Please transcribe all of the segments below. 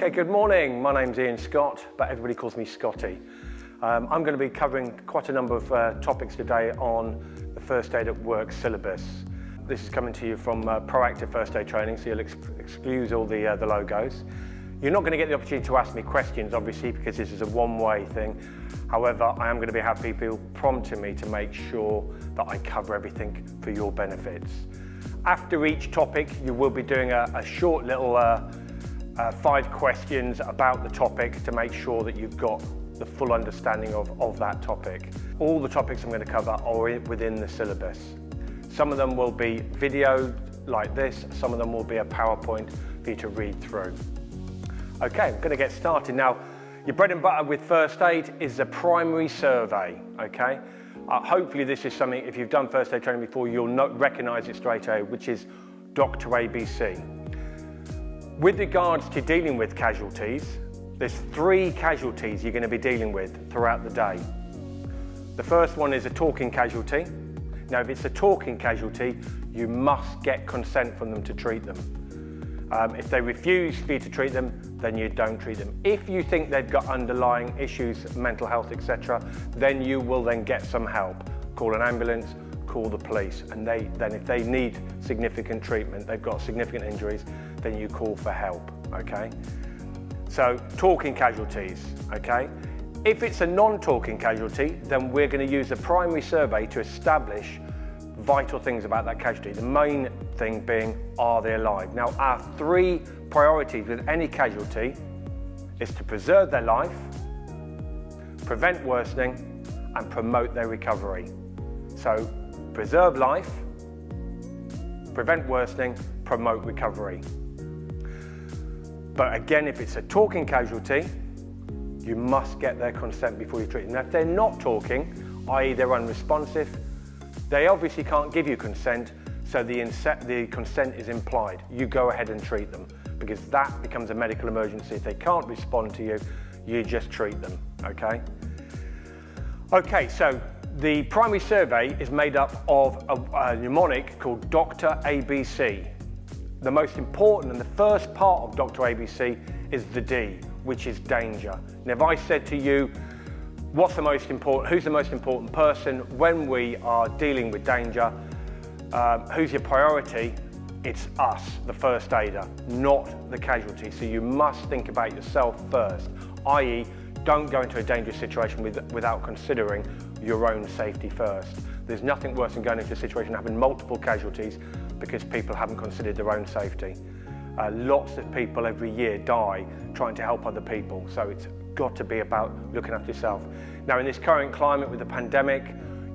Okay, good morning. My name's Ian Scott, but everybody calls me Scotty. Um, I'm going to be covering quite a number of uh, topics today on the First Aid at Work syllabus. This is coming to you from uh, Proactive First Aid Training, so you'll ex excuse all the, uh, the logos. You're not going to get the opportunity to ask me questions, obviously, because this is a one-way thing. However, I am going to be have people prompting me to make sure that I cover everything for your benefits. After each topic, you will be doing a, a short little uh, five questions about the topic to make sure that you've got the full understanding of, of that topic. All the topics I'm going to cover are within the syllabus. Some of them will be video like this, some of them will be a PowerPoint for you to read through. Okay, I'm going to get started. Now, your bread and butter with first aid is a primary survey, okay? Uh, hopefully this is something, if you've done first aid training before, you'll recognize it straight away, which is Dr. ABC. With regards to dealing with casualties, there's three casualties you're going to be dealing with throughout the day. The first one is a talking casualty. Now, if it's a talking casualty, you must get consent from them to treat them. Um, if they refuse for you to treat them, then you don't treat them. If you think they've got underlying issues, mental health, etc., then you will then get some help. Call an ambulance, call the police, and they then if they need significant treatment, they've got significant injuries, then you call for help, okay? So talking casualties, okay? If it's a non-talking casualty, then we're going to use a primary survey to establish vital things about that casualty. The main thing being, are they alive? Now, our three priorities with any casualty is to preserve their life, prevent worsening, and promote their recovery. So, preserve life, prevent worsening, promote recovery. But again, if it's a talking casualty, you must get their consent before you treat them. Now, if they're not talking, i.e. they're unresponsive, they obviously can't give you consent, so the, the consent is implied. You go ahead and treat them because that becomes a medical emergency. If they can't respond to you, you just treat them, okay? Okay, so the primary survey is made up of a, a mnemonic called Dr. ABC. The most important and the first part of Dr. ABC is the D, which is danger. Now, if I said to you, what's the most important, who's the most important person when we are dealing with danger, um, who's your priority, it's us, the first aider, not the casualty. So you must think about yourself first, i.e. don't go into a dangerous situation with, without considering your own safety first. There's nothing worse than going into a situation having multiple casualties because people haven't considered their own safety. Uh, lots of people every year die trying to help other people, so it's got to be about looking after yourself. Now in this current climate with the pandemic,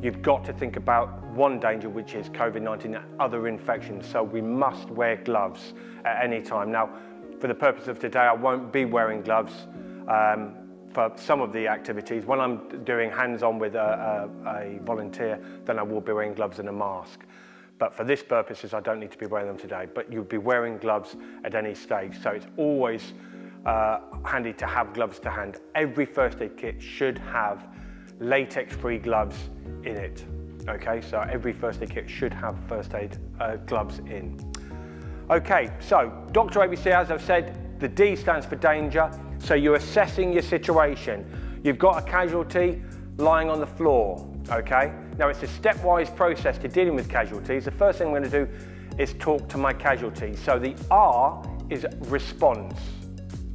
you've got to think about one danger, which is COVID-19 and other infections. So we must wear gloves at any time. Now, for the purpose of today, I won't be wearing gloves um, for some of the activities. When I'm doing hands-on with a, a, a volunteer, then I will be wearing gloves and a mask. But for this purposes, I don't need to be wearing them today. But you'd be wearing gloves at any stage. So it's always uh, handy to have gloves to hand. Every first aid kit should have latex-free gloves in it. Okay, so every first aid kit should have first aid uh, gloves in. Okay, so Dr. ABC, as I've said, the D stands for danger. So you're assessing your situation. You've got a casualty lying on the floor, okay? Now it's a stepwise process to dealing with casualties. The first thing I'm gonna do is talk to my casualty. So the R is response.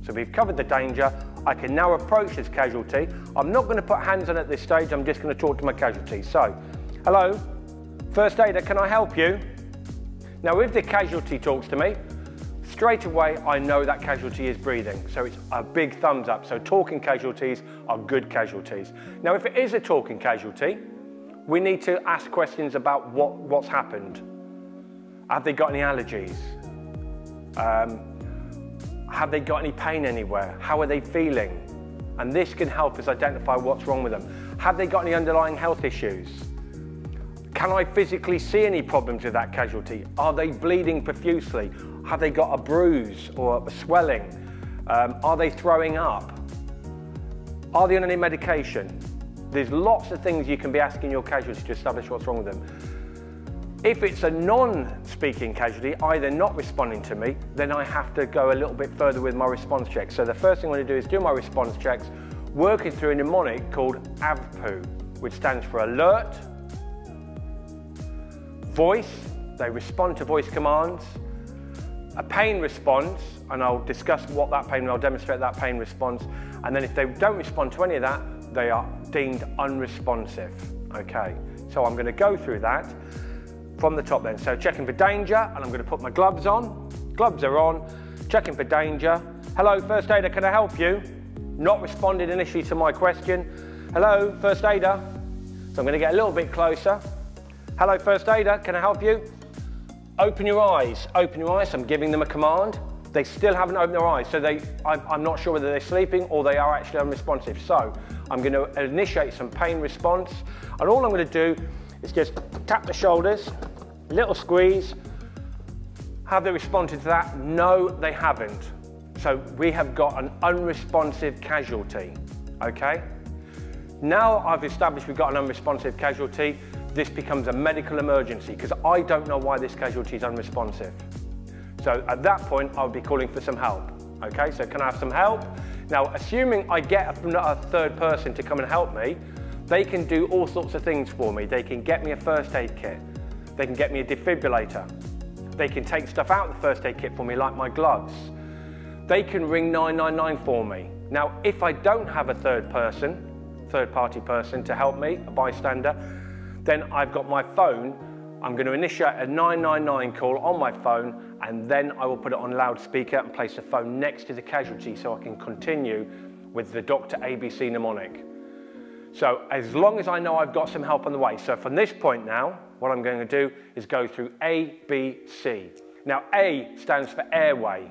So we've covered the danger. I can now approach this casualty. I'm not going to put hands on at this stage. I'm just going to talk to my casualty. So, hello, first aider, can I help you? Now, if the casualty talks to me, straight away I know that casualty is breathing. So it's a big thumbs up. So talking casualties are good casualties. Now, if it is a talking casualty, we need to ask questions about what, what's happened. Have they got any allergies? Um, have they got any pain anywhere? How are they feeling? And this can help us identify what's wrong with them. Have they got any underlying health issues? Can I physically see any problems with that casualty? Are they bleeding profusely? Have they got a bruise or a swelling? Um, are they throwing up? Are they on any medication? There's lots of things you can be asking your casualty to establish what's wrong with them. If it's a non-speaking casualty, either not responding to me, then I have to go a little bit further with my response checks. So the first thing I'm going to do is do my response checks, working through a mnemonic called AVPU, which stands for alert, voice, they respond to voice commands, a pain response, and I'll discuss what that pain, I'll demonstrate that pain response, and then if they don't respond to any of that, they are deemed unresponsive. Okay, so I'm going to go through that from the top then. So checking for danger, and I'm going to put my gloves on. Gloves are on, checking for danger. Hello, first aider, can I help you? Not responded initially to my question. Hello, first aider. So I'm going to get a little bit closer. Hello, first aider, can I help you? Open your eyes, open your eyes. I'm giving them a command. They still haven't opened their eyes, so they, I'm, I'm not sure whether they're sleeping or they are actually unresponsive. So I'm going to initiate some pain response, and all I'm going to do is just tap the shoulders, little squeeze. Have they responded to that? No, they haven't. So we have got an unresponsive casualty, okay? Now I've established we've got an unresponsive casualty, this becomes a medical emergency because I don't know why this casualty is unresponsive. So at that point, I'll be calling for some help. Okay, so can I have some help? Now, assuming I get a, third person to come and help me, they can do all sorts of things for me. They can get me a first aid kit. They can get me a defibrillator. They can take stuff out of the first aid kit for me, like my gloves. They can ring 999 for me. Now, if I don't have a third person, third party person to help me, a bystander, then I've got my phone. I'm going to initiate a 999 call on my phone and then I will put it on loudspeaker and place the phone next to the casualty so I can continue with the Dr. ABC mnemonic. So as long as I know I've got some help on the way. So from this point now, what I'm going to do is go through A, B, C. Now A stands for airway.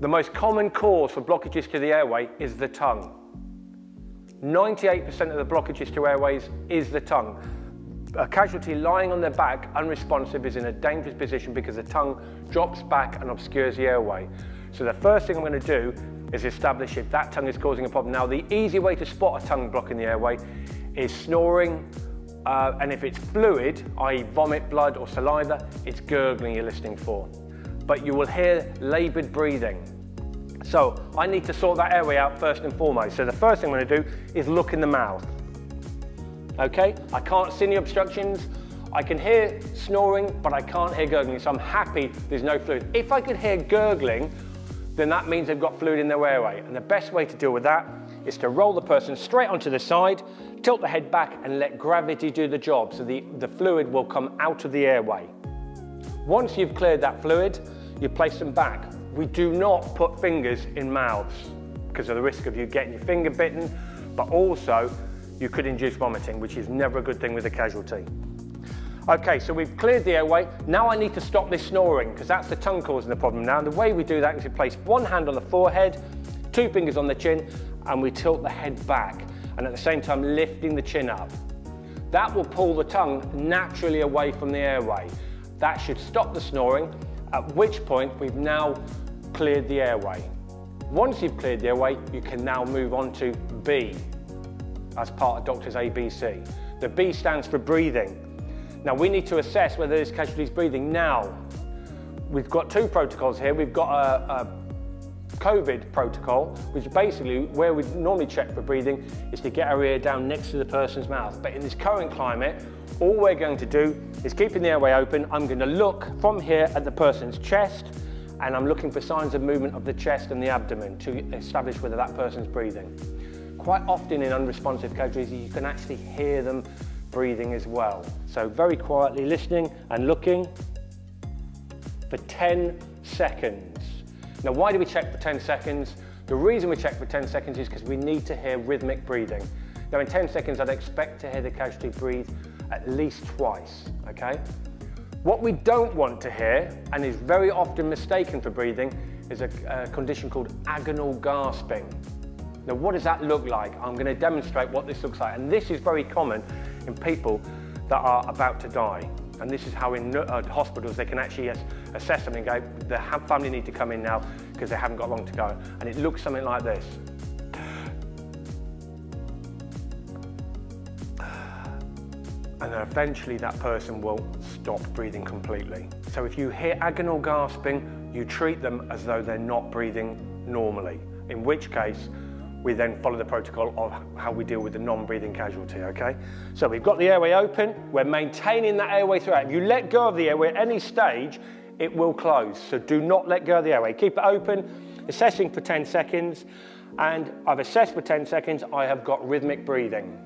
The most common cause for blockages to the airway is the tongue. 98% of the blockages to airways is the tongue. A casualty lying on their back, unresponsive, is in a dangerous position because the tongue drops back and obscures the airway. So the first thing I'm going to do is establish if that tongue is causing a problem. Now, the easy way to spot a tongue blocking the airway is snoring, uh, and if it's fluid, i.e. vomit, blood or saliva, it's gurgling you're listening for. But you will hear laboured breathing. So I need to sort that airway out first and foremost. So the first thing I'm going to do is look in the mouth. Okay, I can't see any obstructions. I can hear snoring, but I can't hear gurgling, so I'm happy there's no fluid. If I could hear gurgling, then that means they've got fluid in their airway. And the best way to deal with that is to roll the person straight onto the side, tilt the head back and let gravity do the job so the, the fluid will come out of the airway. Once you've cleared that fluid, you place them back. We do not put fingers in mouths because of the risk of you getting your finger bitten, but also you could induce vomiting, which is never a good thing with a casualty. Okay, so we've cleared the airway. Now I need to stop this snoring because that's the tongue causing the problem. Now the way we do that is we place one hand on the forehead, two fingers on the chin, and we tilt the head back, and at the same time lifting the chin up. That will pull the tongue naturally away from the airway. That should stop the snoring, at which point we've now cleared the airway. Once you've cleared the airway, you can now move on to B as part of Doctor's ABC. The B stands for breathing. Now we need to assess whether this casualty is breathing. Now, we've got two protocols here. We've got a, a COVID protocol, which basically where we normally check for breathing is to get our ear down next to the person's mouth. But in this current climate, all we're going to do is keeping the airway open. I'm going to look from here at the person's chest and I'm looking for signs of movement of the chest and the abdomen to establish whether that person's breathing. Quite often in unresponsive casualties, you can actually hear them breathing as well. So very quietly listening and looking for 10 seconds. Now, why do we check for 10 seconds? The reason we check for 10 seconds is because we need to hear rhythmic breathing. Now, in 10 seconds, I'd expect to hear the casualty breathe at least twice, okay? What we don't want to hear, and is very often mistaken for breathing, is a, a condition called agonal gasping. Now, what does that look like? I'm going to demonstrate what this looks like, and this is very common in people that are about to die. And this is how in uh, hospitals they can actually assess them and go, the family need to come in now because they haven't got long to go. And it looks something like this. And then eventually that person will stop breathing completely. So if you hear agonal gasping, you treat them as though they're not breathing normally, in which case we then follow the protocol of how we deal with the non-breathing casualty, okay? So we've got the airway open, we're maintaining that airway throughout. If you let go of the airway at any stage, it will close. So do not let go of the airway. Keep it open, assessing for 10 seconds, and I've assessed for 10 seconds, I have got rhythmic breathing.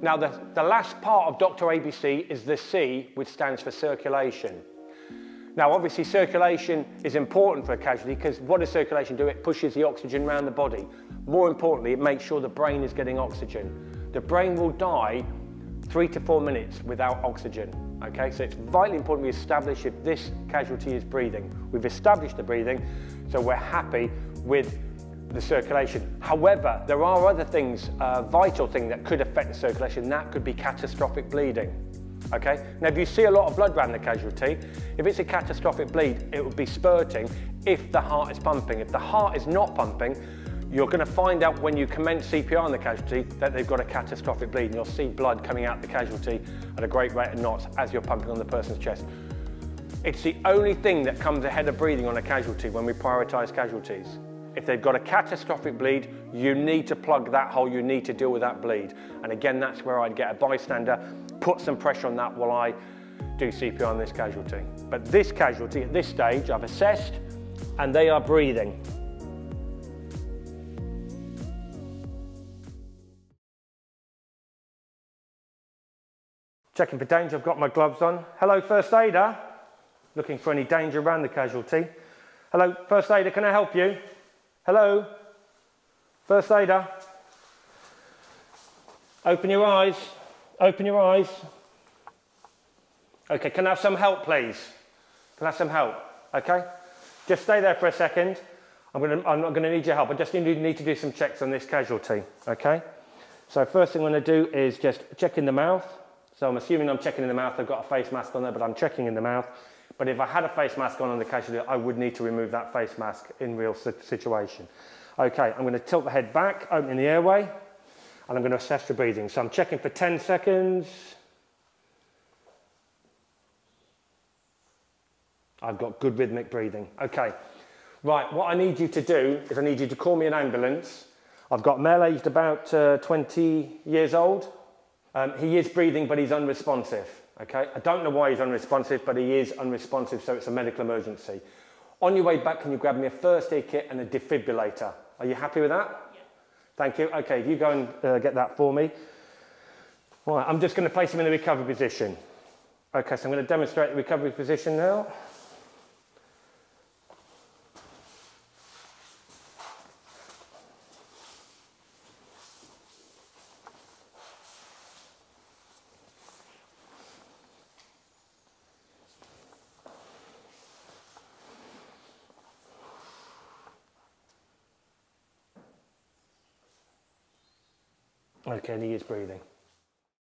Now, the, the last part of Dr. ABC is the C, which stands for circulation. Now, obviously, circulation is important for a casualty because what does circulation do? It pushes the oxygen around the body. More importantly, it makes sure the brain is getting oxygen. The brain will die three to four minutes without oxygen. Okay, so it's vitally important we establish if this casualty is breathing. We've established the breathing, so we're happy with the circulation. However, there are other things, uh, vital things that could affect the circulation. That could be catastrophic bleeding. Okay, now if you see a lot of blood around the casualty, if it's a catastrophic bleed, it would be spurting if the heart is pumping. If the heart is not pumping, you're going to find out when you commence CPR on the casualty that they've got a catastrophic bleed and you'll see blood coming out the casualty at a great rate of knots as you're pumping on the person's chest. It's the only thing that comes ahead of breathing on a casualty when we prioritise casualties. If they've got a catastrophic bleed, you need to plug that hole, you need to deal with that bleed. And again, that's where I'd get a bystander, put some pressure on that while I do CPR on this casualty. But this casualty, at this stage, I've assessed and they are breathing. Checking for danger, I've got my gloves on. Hello, first aider. Looking for any danger around the casualty. Hello, first aider, can I help you? Hello? First aider? Open your eyes. Open your eyes. Okay, can I have some help, please? Can I have some help? Okay? Just stay there for a second. I'm, gonna, I'm not going to need your help. I just need, need to do some checks on this casualty. Okay? So first thing I'm going to do is just check in the mouth. So I'm assuming I'm checking in the mouth. I've got a face mask on there, but I'm checking in the mouth. But if I had a face mask on on the casualty, I would need to remove that face mask in real situation. Okay, I'm going to tilt the head back, opening the airway, and I'm going to assess the breathing. So I'm checking for 10 seconds. I've got good rhythmic breathing. Okay, right, what I need you to do is I need you to call me an ambulance. I've got male aged about uh, 20 years old. Um, he is breathing, but he's unresponsive. Okay, I don't know why he's unresponsive, but he is unresponsive, so it's a medical emergency. On your way back, can you grab me a first aid kit and a defibrillator? Are you happy with that? Yeah. Thank you. Okay, if you go and uh, get that for me. Right, I'm just going to place him in the recovery position. Okay, so I'm going to demonstrate the recovery position now. And he is breathing.